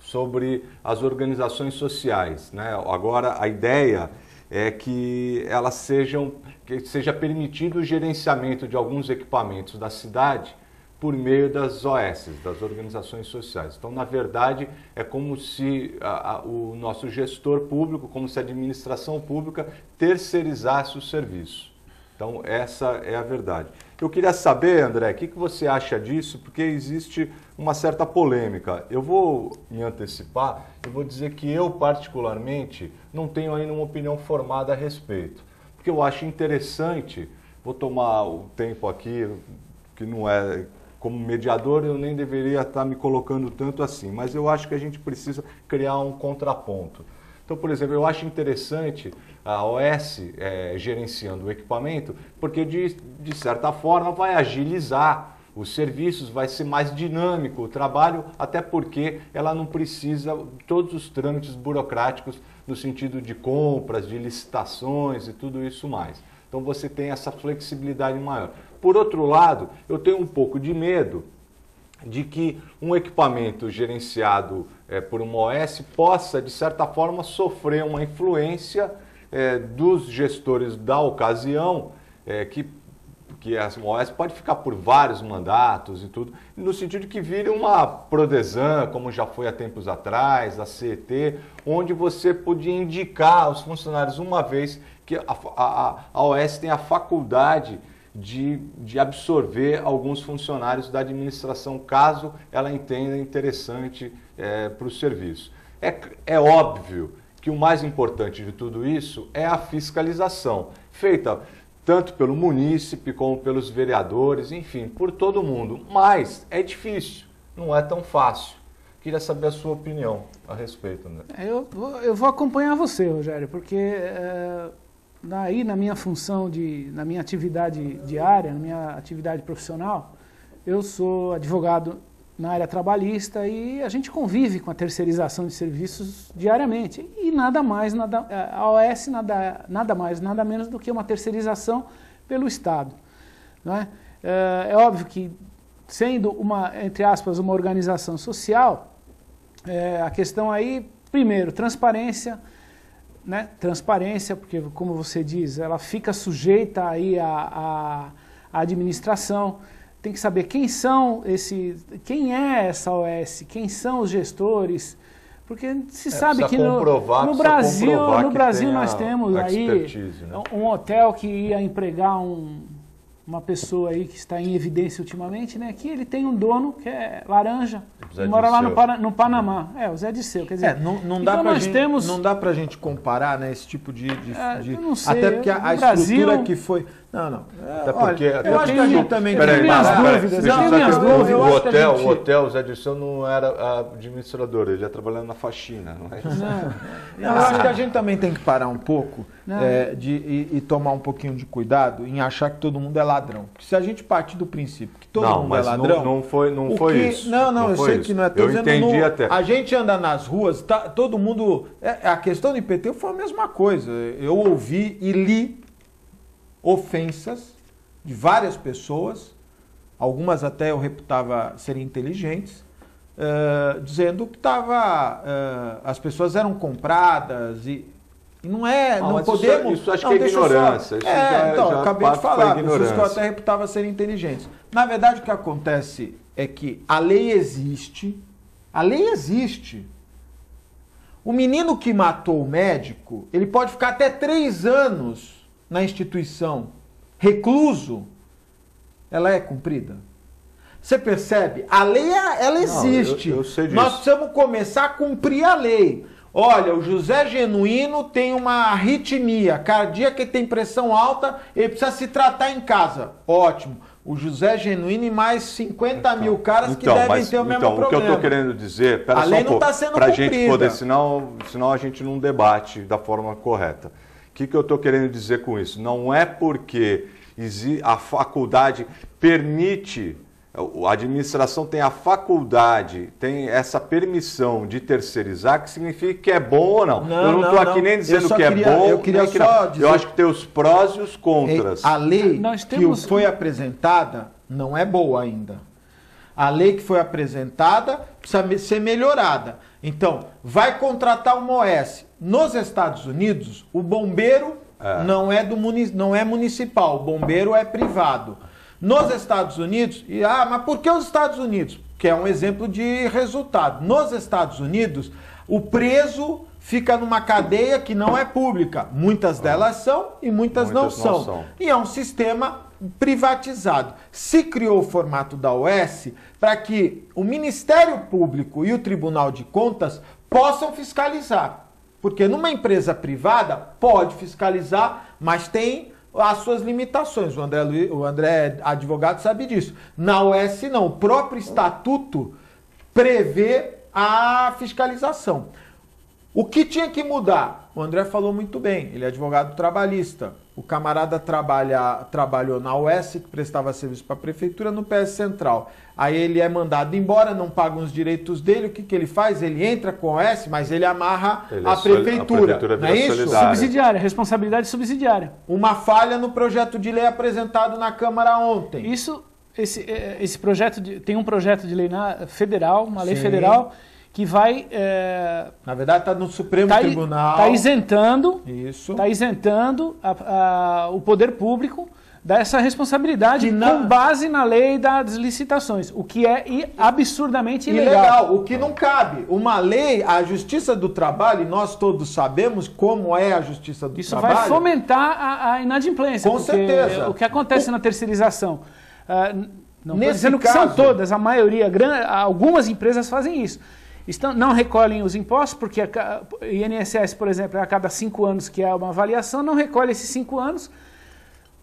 sobre as organizações sociais. Né? Agora, a ideia é que elas sejam, que seja permitido o gerenciamento de alguns equipamentos da cidade por meio das OS, das organizações sociais. Então, na verdade, é como se a, a, o nosso gestor público, como se a administração pública terceirizasse o serviço. Então, essa é a verdade. Eu queria saber, André, o que, que você acha disso, porque existe uma certa polêmica. Eu vou me antecipar e vou dizer que eu, particularmente, não tenho ainda uma opinião formada a respeito. Porque eu acho interessante, vou tomar o tempo aqui, que não é como mediador, eu nem deveria estar me colocando tanto assim, mas eu acho que a gente precisa criar um contraponto. Então, por exemplo, eu acho interessante a OS é, gerenciando o equipamento, porque de, de certa forma vai agilizar os serviços, vai ser mais dinâmico o trabalho, até porque ela não precisa todos os trâmites burocráticos no sentido de compras, de licitações e tudo isso mais. Então você tem essa flexibilidade maior. Por outro lado, eu tenho um pouco de medo de que um equipamento gerenciado é, por uma OS possa, de certa forma, sofrer uma influência é, dos gestores da ocasião, é, que, que a OS pode ficar por vários mandatos e tudo, no sentido de que vire uma Prodesan, como já foi há tempos atrás, a CET, onde você podia indicar aos funcionários uma vez que a, a, a OS tem a faculdade de, de absorver alguns funcionários da administração, caso ela entenda interessante é, para o serviço. É, é óbvio que o mais importante de tudo isso é a fiscalização, feita tanto pelo munícipe como pelos vereadores, enfim, por todo mundo. Mas é difícil, não é tão fácil. Queria saber a sua opinião a respeito. Né? Eu, eu vou acompanhar você, Rogério, porque é, Daí, na minha função, de, na minha atividade diária, na minha atividade profissional, eu sou advogado na área trabalhista e a gente convive com a terceirização de serviços diariamente. E nada mais, nada, a OS nada, nada mais, nada menos do que uma terceirização pelo Estado. Não é? é, é óbvio que, sendo uma, entre aspas, uma organização social, é, a questão aí, primeiro, transparência, né, transparência, porque, como você diz, ela fica sujeita aí à, à, administração. Tem que saber quem são esse, quem é essa OS, quem são os gestores, porque se é, sabe que no, no Brasil, no Brasil nós temos aí né? um hotel que ia empregar um uma pessoa aí que está em evidência ultimamente, né? Que ele tem um dono que é laranja, que mora lá no, no, Panamá. É, o Zé Disseu, quer dizer... É, não, não, dá então pra gente, temos... não dá pra gente comparar, né, esse tipo de... de, é, de... Até porque a, a estrutura que foi... Não, não. Até porque, Olha, até eu acho que a gente também tem peraí, minhas dúvidas. Eu tenho minhas dúvidas. O hotel, gente... o hotel, Zé Dirceu não era administrador, ele já trabalhando na faxina, não é isso? Não. [LAUGHS] eu acho que a gente também tem que parar um pouco é, de, e, e, tomar um pouquinho de cuidado em achar que todo mundo é ladrão. Porque se a gente partir do princípio que todo não, mundo é ladrão. Não, não foi, não foi que, isso. Não, não, não eu sei isso. que não é. Tô eu entendi no, até. A gente anda nas ruas, tá, todo mundo. É, a questão do IPT foi a mesma coisa. Eu ouvi e li ofensas de várias pessoas, algumas até eu reputava serem inteligentes, uh, dizendo que tava, uh, as pessoas eram compradas e, e não é, não, não podemos... Isso, isso acho não, que é ignorância. É, já, então, já acabei de falar, pessoas que eu até reputava serem inteligentes. Na verdade, o que acontece é que a lei existe, a lei existe. O menino que matou o médico, ele pode ficar até três anos na instituição recluso, ela é cumprida? Você percebe? A lei ela existe. Não, eu, eu. Nós precisamos começar a cumprir a lei. Olha, o José Genuíno tem uma arritmia cardíaca e tem pressão alta, ele precisa se tratar em casa. Ótimo. O José Genuíno e mais 50 então, mil caras então, que devem mas, ter o mesmo então, problema. O que eu estou querendo dizer, a lei um não está sendo Para a gente poder, senão, senão a gente não debate da forma correta. Que, que eu estou querendo dizer com isso? Não é porque a faculdade permite, a administração tem a faculdade, tem essa permissão de terceirizar, que significa que é bom ou não. não eu não estou aqui nem dizendo que é queria, é bom, eu queria que só dizer... Eu acho que tem os prós e os contras. A lei Nós temos... que foi apresentada não é boa ainda. A lei que foi apresentada precisa ser melhorada. Então, vai contratar uma OS. Nos Estados Unidos, o bombeiro é. não, é do munic... não é municipal, o bombeiro é privado. Nos Estados Unidos, e, ah, mas por que os Estados Unidos? Que é um exemplo de resultado. Nos Estados Unidos, o preso fica numa cadeia que não é pública. Muitas delas são e muitas, muitas não, são. não, são. E é um sistema privatizado. Se criou o formato da OS para que o Ministério Público e o Tribunal de Contas possam fiscalizar. Porque numa empresa privada pode fiscalizar, mas tem as suas limitações. O André, o André advogado sabe disso. Na OS não, o próprio estatuto prevê a fiscalização. O que tinha que mudar? O André falou muito bem, ele é advogado trabalhista. O camarada trabalha, trabalhou na UES, que prestava serviço para a prefeitura, no PS Central. Aí ele é mandado embora, não paga os direitos dele. O que, que ele faz? Ele entra com a UES, mas ele amarra ele a, é prefeitura. a prefeitura. Não é isso? Subsidiária, responsabilidade subsidiária. Uma falha no projeto de lei apresentado na Câmara ontem. Isso, esse, é, esse projeto de, tem um projeto de lei na, federal, uma lei Sim. federal que vai. É, Na verdade, está no Supremo tá, Tribunal. Está isentando, Isso. Tá isentando a, a, o poder público dessa responsabilidade com base na lei das licitações, o que é absurdamente ilegal. ilegal. O que não cabe. Uma lei, a Justiça do Trabalho, e nós todos sabemos como é a Justiça do Isso Trabalho. Isso vai fomentar a, a inadimplência. Com certeza. O que acontece o... na terceirização? Uh, não estou dizendo que são todas, a maioria, algumas empresas fazem isso estão, não recolhem os impostos, porque o INSS, por exemplo, é a cada cinco anos que é uma avaliação, não recolhe esses cinco anos.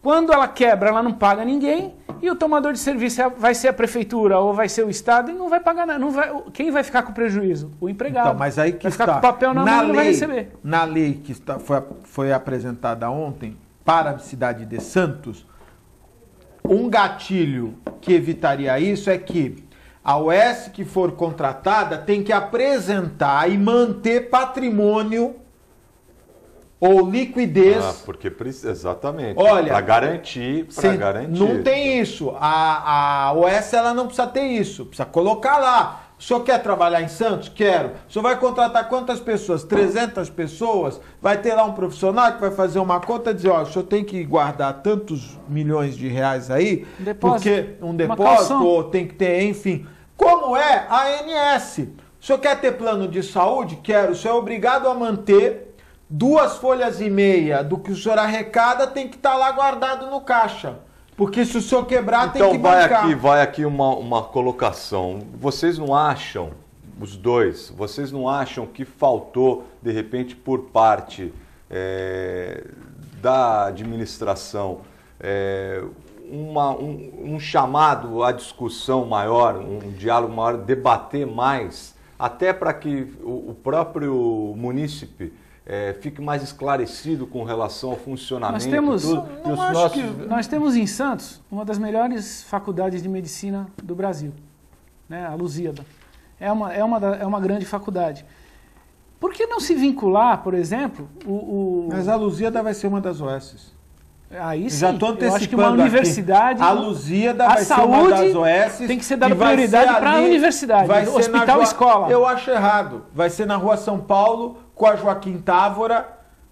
Quando ela quebra, ela não paga ninguém e o tomador de serviço é, vai ser a prefeitura ou vai ser o Estado e não vai pagar nada. Não vai, quem vai ficar com prejuízo? O empregado. Então, mas aí que vai está. ficar com papel na, na mão lei, vai receber. Na lei que está, foi, foi apresentada ontem para a cidade de Santos, um gatilho que evitaria isso é que a OS que for contratada tem que apresentar e manter patrimônio ou liquidez. Ah, porque exatamente. Olha, para garantir, para garantir. Não tem isso. A, a OS ela não precisa ter isso. Precisa colocar lá. O senhor quer trabalhar em Santos? Quero. O senhor vai contratar quantas pessoas? 300 pessoas? Vai ter lá um profissional que vai fazer uma conta e dizer, ó, o senhor tem que guardar tantos milhões de reais aí, depósito, porque um depósito ou tem que ter, enfim. Como é a ANS? O senhor quer ter plano de saúde? Quero. O senhor é obrigado a manter duas folhas e meia do que o senhor arrecada tem que estar tá lá guardado no caixa. Porque se o senhor quebrar, então, tem que vai bancar. aqui, vai aqui uma, uma colocação. Vocês não acham, os dois, vocês não acham que faltou, de repente, por parte é, da administração, é, uma, um, um, chamado à discussão maior, um diálogo maior, debater mais, até para que o, o próprio munícipe é, fique mais esclarecido com relação ao funcionamento. Nós temos, tudo, nossos... nós temos em Santos uma das melhores faculdades de medicina do Brasil, né? a Lusíada. É uma, é, uma é uma grande faculdade. Por que não se vincular, por exemplo, o... o... Mas a Lusíada vai ser uma das OSs. Aí sim, já estou antecipando eu acho que uma universidade. Aqui. A Lusíada a vai saúde ser uma das OS. Tem que ser dada prioridade para a universidade. Vai hospital na, escola. Eu acho errado. Vai ser na rua São Paulo, com a Joaquim Távora,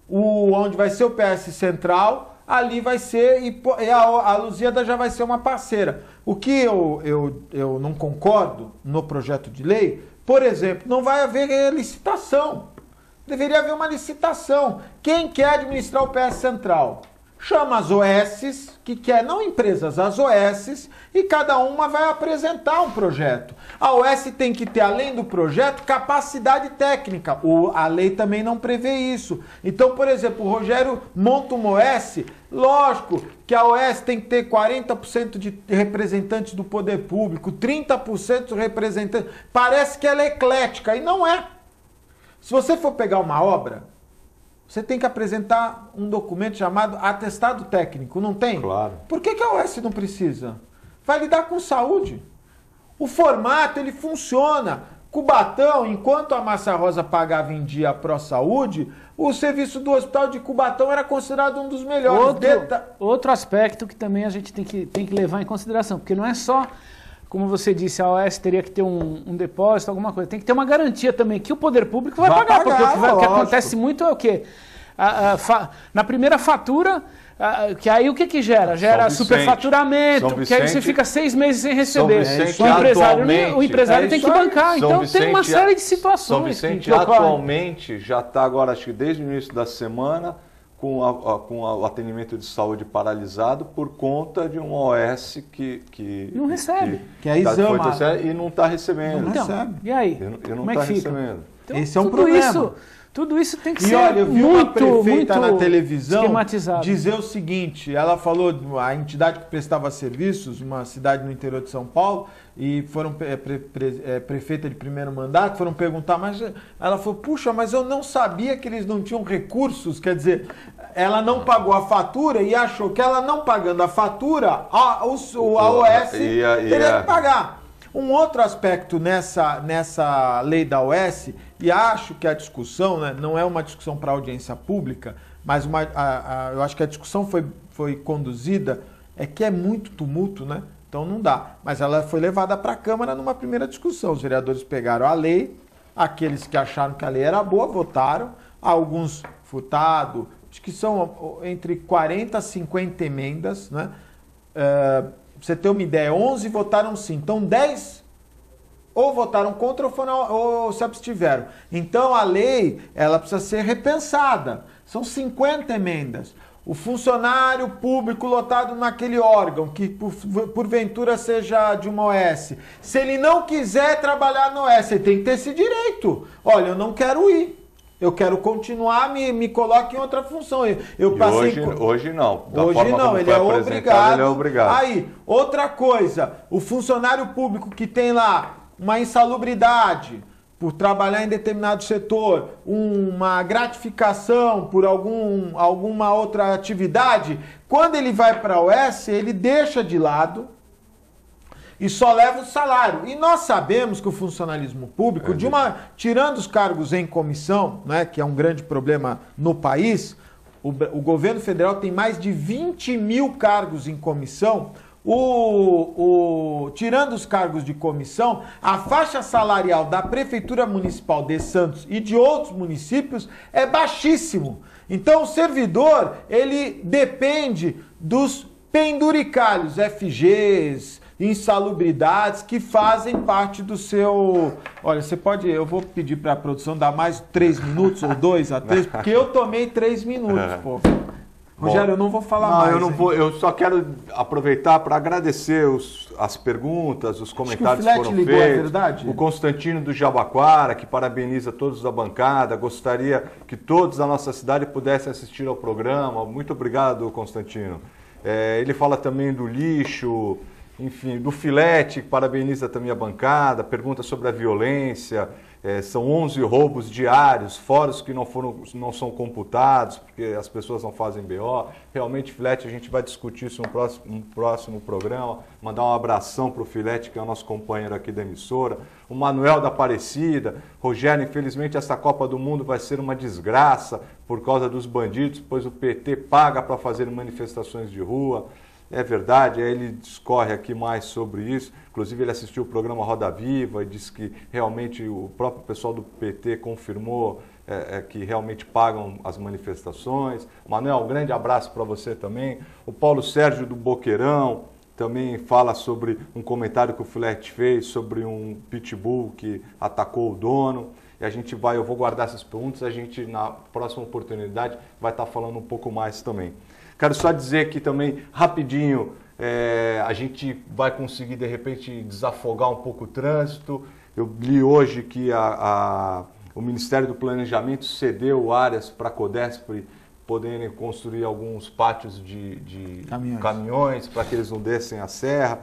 o, onde vai ser o PS Central. Ali vai ser. E a, a Lusíada já vai ser uma parceira. O que eu, eu, eu não concordo no projeto de lei, por exemplo, não vai haver licitação. Deveria haver uma licitação. Quem quer administrar o PS Central? Chama as OS, que quer não empresas, as OS, e cada uma vai apresentar um projeto. A OS tem que ter, além do projeto, capacidade técnica. O, a lei também não prevê isso. Então, por exemplo, o Rogério monta uma OS, lógico que a OS tem que ter 40% de representantes do poder público, 30% de representantes. Parece que ela é eclética, e não é. Se você for pegar uma obra, Você tem que apresentar um documento chamado atestado técnico, não tem? Claro. Por que, que a OS não precisa? Vai lidar com saúde. O formato, ele funciona. Cubatão, enquanto a Massa Rosa pagava em dia a Pro Saúde, o serviço do hospital de Cubatão era considerado um dos melhores. Outro, Deta- outro aspecto que também a gente tem que, tem que levar em consideração, porque não é só, como você disse, a OS teria que ter um, um depósito, alguma coisa. Tem que ter uma garantia também que o poder público vai, Vai pagar, porque o que, vai- o que acontece muito é o quê? A- a fa- na primeira fatura, a- que aí o que, que gera? Gera Vicente. superfaturamento, São que aí você Vicente- fica seis meses sem receber. São Vicente, o empresário, o empresário é tem que bancar. São então tem uma Vicente- série de São situações que, Vicente que atualmente já está agora, acho que desde o início da semana, com, a- a- com a- o atendimento de saúde paralisado por conta de um OS que... que Não recebe. Que é foi Isama. terceiro e não está recebendo. Não Então, recebe. e aí? E não- e não Como é está que fica? recebendo. Então, Esse é um tudo problema. Isso, tudo isso tem que E ser olha, eu vi muito, uma prefeita muito na televisão esquematizado. dizer o seguinte: ela falou, a entidade que prestava serviços, uma cidade no interior de São Paulo, e foram é, pre- pre- é, prefeita de primeiro mandato, foram perguntar, mas ela falou: puxa, mas eu não sabia que eles não tinham recursos. Quer dizer, ela não pagou a fatura e achou que ela não pagando a fatura, a, o, o- a OS Ia- ia- teria que pagar. Um outro aspecto nessa, nessa lei da OS, e acho que a discussão né, não é uma discussão para audiência pública, mas uma, a- a- eu acho que a discussão foi, foi conduzida, é que é muito tumulto, né? Então não dá. Mas ela foi levada para a Câmara numa primeira discussão. Os vereadores pegaram a lei, aqueles que acharam que a lei era boa votaram, alguns furtado, acho que são entre 40 a 50 emendas, né? É, pra você ter uma ideia, 11 votaram sim. Então 10 ou votaram contra ou, foram, ou se abstiveram. Então a lei ela precisa ser repensada. São 50 emendas. O funcionário público lotado naquele órgão, que por, porventura seja de uma OS, se ele não quiser trabalhar no OS, ele tem que ter esse direito. Olha, eu não quero ir. Eu quero continuar, me, me coloque em outra função. Eu, eu passei hoje, co- hoje não. Da Hoje não, como ele é, obrigado. Ele é obrigado. Aí, outra coisa, o funcionário público que tem lá uma insalubridade por trabalhar em determinado setor, uma gratificação por algum, alguma outra atividade, quando ele vai para a OS, ele deixa de lado e só leva o salário. E nós sabemos que o funcionalismo público, de uma tirando os cargos em comissão, né, que é um grande problema no país, o, o governo federal tem mais de 20 mil cargos em comissão. O, o- tirando os cargos de comissão, a faixa salarial da Prefeitura Municipal de Santos e de outros municípios é baixíssimo. Então o servidor, ele depende dos penduricalhos, FGs, insalubridades que fazem parte do seu. Olha, você pode. Eu vou pedir para a produção dar mais três minutos ou dois a três, [LAUGHS] porque eu tomei três minutos, pô. Rogério, eu não vou falar não, mais. eu não hein? vou. Eu só quero aproveitar para agradecer os- as perguntas, os comentários que, Filete foram ligou, é feitos. verdade? O Constantino do Jabaquara, que parabeniza todos da bancada. Gostaria que todos da nossa cidade pudessem assistir ao programa. Muito obrigado, Constantino. É, ele fala também do lixo, enfim, do filete, que parabeniza também a bancada, pergunta sobre a violência. É, são 11 roubos diários, fora os que não, foram, não são computados, porque as pessoas não fazem BO. Realmente, Filete, a gente vai discutir isso no próximo, no próximo programa. Mandar um abração para o Filete, que é o nosso companheiro aqui da emissora. O Manuel da Aparecida. Rogério, infelizmente, essa Copa do Mundo vai ser uma desgraça por causa dos bandidos, pois o PT paga para fazer manifestações de rua. É verdade, aí ele discorre aqui mais sobre isso. Inclusive, ele assistiu o programa Roda Viva e disse que realmente o próprio pessoal do PT confirmou é, é, que realmente pagam as manifestações. Manuel, um grande abraço para você também. O Paulo Sérgio do Boqueirão também fala sobre um comentário que o Filete fez sobre um pitbull que atacou o dono. E a gente vai, eu vou guardar essas perguntas, a gente na próxima oportunidade vai estar falando um pouco mais também. Quero só dizer que também, rapidinho, é, a gente vai conseguir de repente desafogar um pouco o trânsito. Eu li hoje que a, a- o Ministério do Planejamento cedeu áreas para a Codesp poderem construir alguns pátios de, de Caminhões. caminhões para que eles não descem a serra.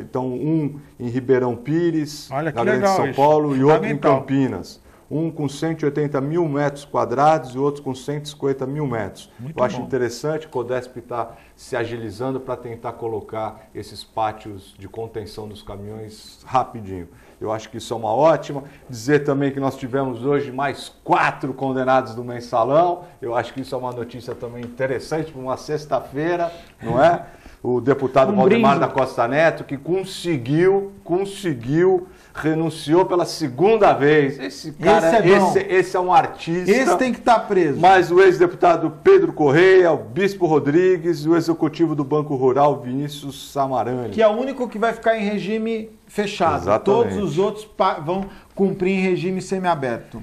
Então, um em Ribeirão Pires, Olha na Grande São isso. Paulo, e outro em. Campinas. Um com 180 mil metros quadrados e outro com 150 mil metros. Muito Eu acho bom. interessante, o Codesp está se agilizando para tentar colocar esses pátios de contenção dos caminhões rapidinho. Eu acho que isso é uma ótima. Dizer também que nós tivemos hoje mais quatro condenados do mensalão. Eu acho que isso é uma notícia também interessante para uma sexta-feira, não é? [LAUGHS] O deputado Um Valdemar brinde. da Costa Neto, que conseguiu, conseguiu, renunciou pela segunda vez. Esse cara, Esse é esse, esse é um artista. Esse tem que estar preso. Mas o ex-deputado Pedro Correia, o Bispo Rodrigues e o executivo do Banco Rural, Vinícius Samarani. Que é o único que vai ficar em regime fechado. Exatamente. Todos os outros vão cumprir em regime semiaberto.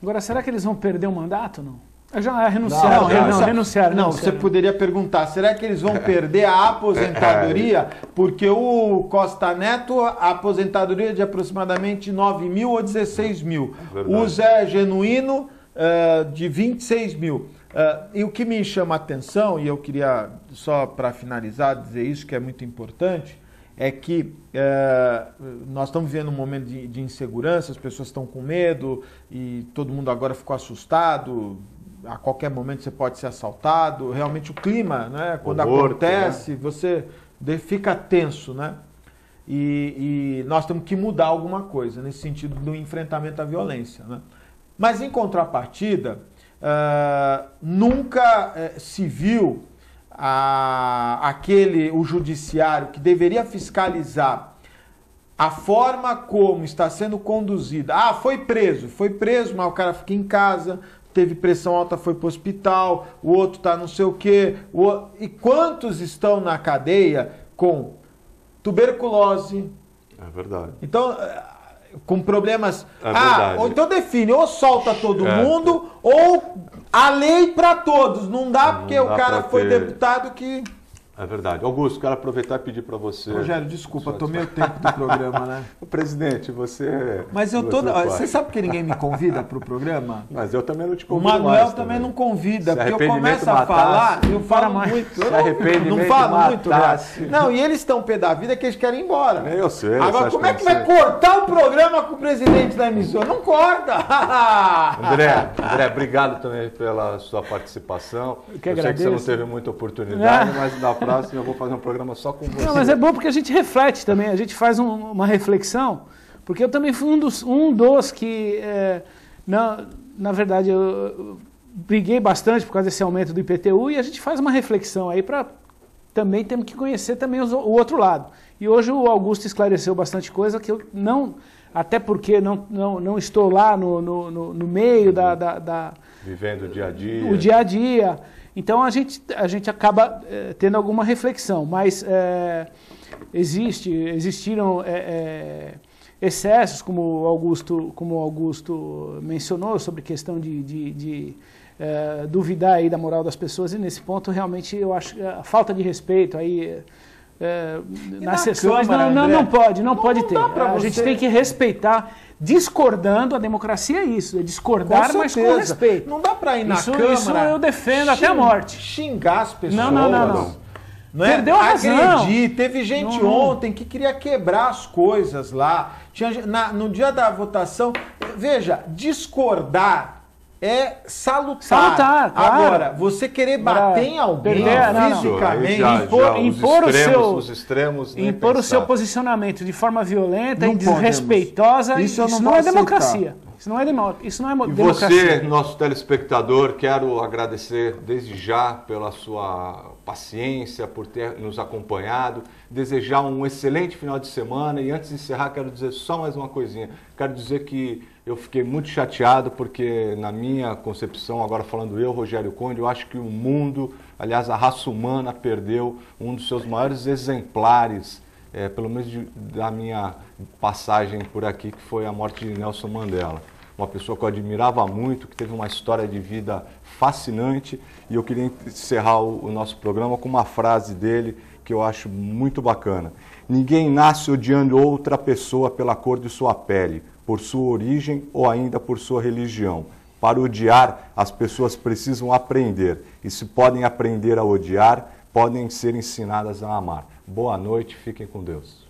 Agora, será que eles vão perder o mandato não? Eu já renunciaram, Não, não, não, renunciaram. Não, renunciaram. você poderia perguntar, será que eles vão perder a aposentadoria? Porque o Costa Neto, a aposentadoria é de aproximadamente 9 mil ou 16 mil. Verdade. O Zé Genuíno, eh, de 26 mil. Eh, e o que me chama a atenção, e eu queria, só para finalizar, dizer isso, que é muito importante, é que eh, nós estamos vivendo um momento de, de insegurança, as pessoas estão com medo e todo mundo agora ficou assustado. A qualquer momento você pode ser assaltado. Realmente o clima, né, quando morto, acontece, você de- fica tenso, né? E, e nós temos que mudar alguma coisa nesse sentido do enfrentamento à violência. Né? Mas em contrapartida, ah, nunca eh, se viu a- aquele o judiciário que deveria fiscalizar a forma como está sendo conduzida. Ah, foi preso, foi preso, mas o cara fica em casa, teve pressão alta, foi para o hospital, o outro tá não sei o quê. o E quantos estão na cadeia com tuberculose? É verdade. Então, eh, com problemas. É ah, ou então define, ou solta todo É. mundo, ou a lei para todos. Não dá Não porque dá o cara foi ter. deputado que. É verdade. Augusto, quero aproveitar e pedir para você. Rogério, desculpa, tomei o tempo do programa, né? [LAUGHS] Presidente, você. Mas eu você toda. pode. Você sabe que ninguém me convida para o programa? Mas eu também não te O convido Manuel mais também não convida, Se porque eu começo a falar, eu para falo mais. muito. Se Eu não- arrependimento não falo muito, matasse. né? Não, e eles estão pé da vida que eles querem ir embora. Nem eu sei, Agora, como é que vai cortar o programa com o presidente da emissora? Não corta! [LAUGHS] André, André, obrigado também pela sua participação. Eu que eu sei que você não teve muita oportunidade, [LAUGHS] mas na próxima eu vou fazer um programa só com você. Não, mas é bom porque a gente reflete também, a gente faz um- uma reflexão, porque eu também fui um dos, um dos que, é, na, na verdade, eu, eu briguei bastante por causa desse aumento do IPTU e a gente faz uma reflexão aí para também temos que conhecer também os- o outro lado. E hoje o Augusto esclareceu bastante coisa que eu não, até porque não, não, não estou lá no, no, no- meio da- da- da, Vivendo o dia a dia. o dia a dia. Então a gente, a gente acaba eh, tendo alguma reflexão, mas eh, existe, existiram eh, excessos, como o Augusto, como Augusto mencionou, sobre questão de, de- de, duvidar aí da moral das pessoas, e nesse ponto realmente eu acho que a falta de respeito aí. eh, na nas sessões Câmara, não, não, não pode, não, Não- pode ter. A gente tem que respeitar, discordando, a democracia é isso, é discordar, mas com respeito. Não dá pra ir na Isso- Câmara. isso eu defendo até a morte. Xingar as pessoas. Não, não, não, não. Não é? Perdeu a razão. Agredir. Teve gente Não, ontem que queria quebrar as coisas lá. Tinha, na- no dia da votação. Veja, discordar é salutar. Salutar, claro. Agora, você querer bater em alguém perder- não, não. fisicamente. Já- impor- já os impor o extremos, seu- os extremos, nem impor o seu pensar. posicionamento de forma violenta Não e desrespeitosa, podemos. isso, Isso não é aceitar. democracia. Isso não é, demo, isso não é E democracia. você, nosso telespectador, quero agradecer desde já pela sua paciência, por ter nos acompanhado, desejar um excelente final de semana e antes de encerrar quero dizer só mais uma coisinha. Quero dizer que eu fiquei muito chateado porque na minha concepção, agora falando eu, Rogério Conde, eu acho que o mundo, aliás a raça humana perdeu um dos seus maiores exemplares é, pelo menos de- da minha passagem por aqui, que foi a morte de Nelson Mandela. Uma pessoa que eu admirava muito, que teve uma história de vida fascinante, e eu queria encerrar o, o nosso programa com uma frase dele que eu acho muito bacana. Ninguém nasce odiando outra pessoa pela cor de sua pele, por sua origem ou ainda por sua religião. Para odiar, as pessoas precisam aprender. E se podem aprender a odiar, podem ser ensinadas a amar. Boa noite, fiquem com Deus.